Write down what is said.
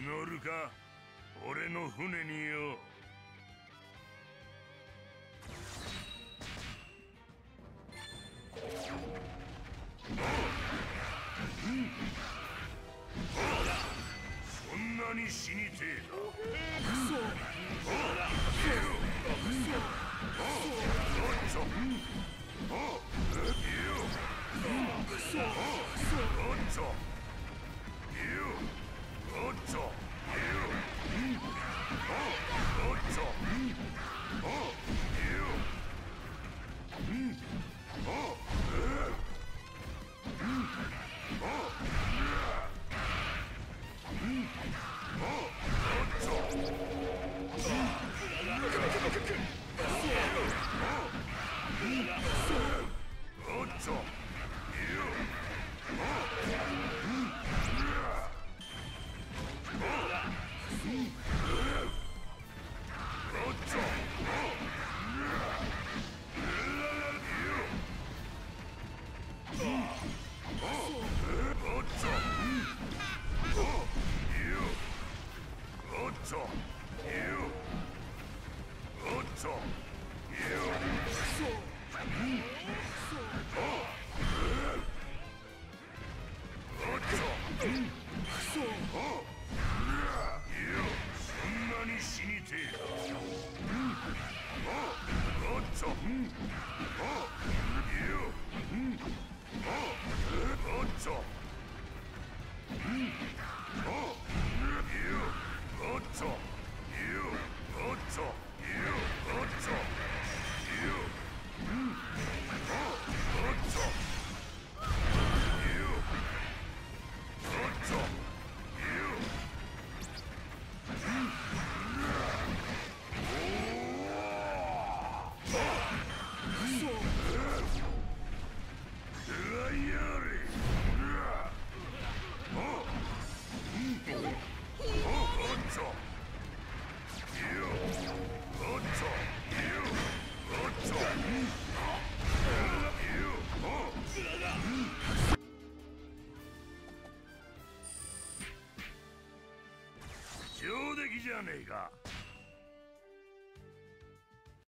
乗るか？俺の船によ。そんなに死にてえ You! You! か上出敵じゃねえか。